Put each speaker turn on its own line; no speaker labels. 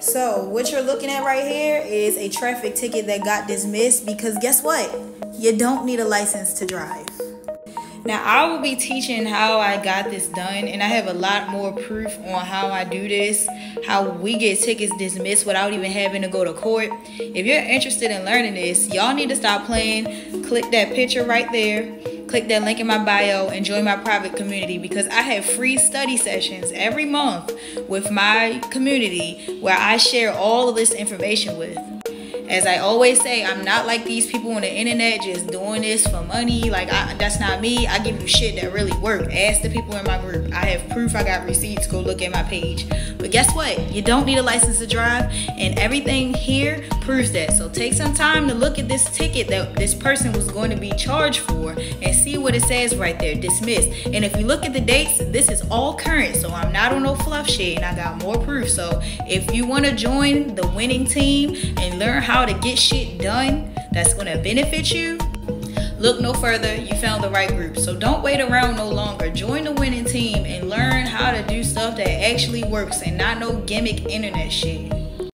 So, what you're looking at right here is a traffic ticket that got dismissed because guess what? You don't need a license to drive. Now, I will be teaching how I got this done, and I have a lot more proof on how I do this, how we get tickets dismissed without even having to go to court. If you're interested in learning this, y'all need to stop playing. Click that picture right there, click that link in my bio, and join my private community because I have free study sessions every month with my community where I share all of this information with as I always say, I'm not like these people on the internet just doing this for money. Like I, that's not me. I give you shit that really work. Ask the people in my group. I have proof. I got receipts. Go look at my page. But guess what? You don't need a license to drive, and everything here proves that. So take some time to look at this ticket that this person was going to be charged for, and see what it says right there, dismissed. And if you look at the dates, this is all current. So I'm not on no fluff shit, and I got more proof. So if you want to join the winning team and learn how to get shit done that's going to benefit you, look no further. You found the right group. So don't wait around no longer. Join the winning team and actually works and not no gimmick internet shit.